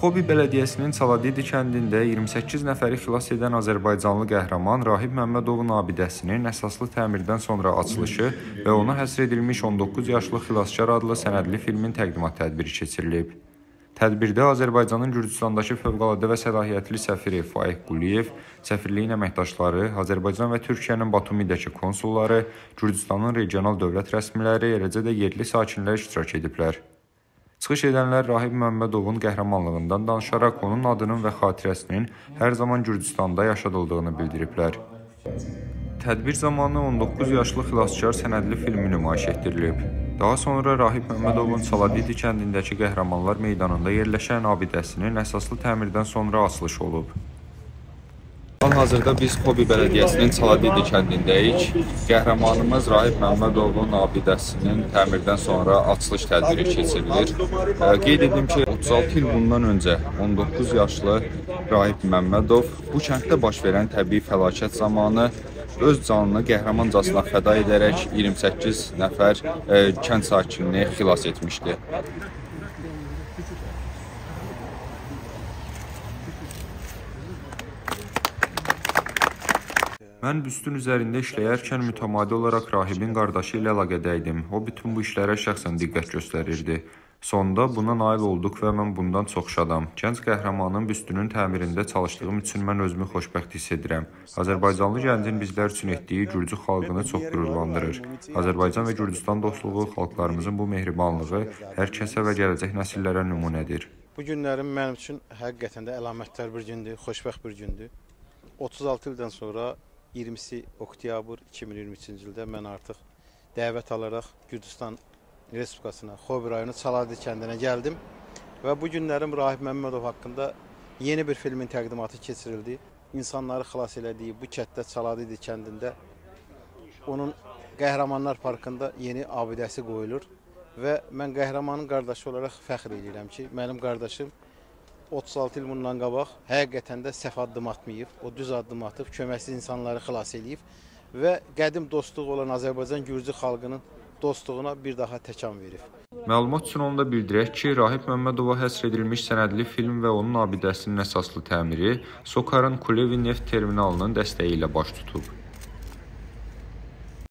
Xobi bələdiyyəsinin Saladidi kəndində 28 nəfəri xilas edən Azərbaycanlı qəhrəman Rahib Məmmədovun abidəsinin əsaslı təmirdən sonra açılışı və ona həsr edilmiş 19 yaşlı xilaskar adlı sənədli filmin təqdimat tədbiri keçirilib. Tədbirdə Azərbaycanın Gürcüstandakı fövqəladə və səlahiyyətli səfiri Faiq Quliyev, səfirliyin əməkdaşları, Azərbaycan və Türkiyənin Batumidəki konsulları, Gürcüstanın regional dövlət rəsmiləri, eləcə də yerli sakinlər iştirak ediblər. Çıxış edənlər Rahib Məmmədovun qəhrəmanlığından danışaraq onun adının və xatirəsinin hər zaman Gürcüstanda yaşadıldığını bildiriblər. Tədbir zamanı 19 yaşlı xilaskar sənədli filmi nümayiş etdirilib. Daha sonra Rahib Məmmədovun Saladidi kəndindəki qəhrəmanlar meydanında yerləşən abidəsinin əsaslı təmirdən sonra açılışı olub. Hal-hazırda biz Xobi bələdiyyəsinin Saladidi kəndindəyik. Qəhrəmanımız Rahib Məmmədovun abidəsinin təmirdən sonra açılış tədbiri keçirilir. Qeyd edim ki, 36 il bundan öncə 19 yaşlı Rahib Məmmədov bu kənddə baş verən təbii fəlakət zamanı öz canını qəhrəmancasına fəda edərək 28 nəfər kənd sakinini xilas etmişdi. Mən büstün üzərində işləyərkən mütəmadi olaraq rahibin qardaşı ilə əlaqədə idim. O bütün bu işlərə şəxsən diqqət göstərirdi. Sonda buna nail olduq və mən bundan çox şadam. Gənc qəhrəmanın büstünün təmirində çalışdığım üçün mən özümü xoşbəxt hiss edirəm. Azərbaycanlı gəncin bizlər üçün etdiyi Gürcü xalqını çox qürurlandırır. Azərbaycan və Gürcüstan dostluğu xalqlarımızın bu mehribanlığı hər kəsə və gələcək nəsillərə nümunədir. Bu günlərim mənim üçün həqiqətən də əlamətdar bir gündür, xoşbəxt bir gündür. 36 ildən sonra 20-si oktyabr 2023-cü ildə mən artıq dəvət alaraq Gürcüstan Respublikasına, Xobi rayonu Çaladi kəndinə gəldim və bu günlərim Rahib Məmmədov haqqında yeni bir filmin təqdimatı keçirildi. İnsanları xilas elədiyi bu kətdə Çaladi kəndində onun Qəhrəmanlar Parkında yeni abidəsi qoyulur və mən qəhrəmanın qardaşı olaraq fəxr edirəm ki, mənim qardaşım 36 il bundan qabaq həqiqətən də səhv addım atmayıb. O düz addım atıb, köməksiz insanları xilas edib və qədim dostluq olan Azərbaycan-Gürcü xalqının dostluğuna bir daha təkan verib. Məlumat üçün onu da bildirək ki, Rahib Məmmədova həsr edilmiş sənədli film və onun abidəsinin əsaslı təmiri Sokarın Kulevi neft terminalının dəstəyi ilə baş tutub.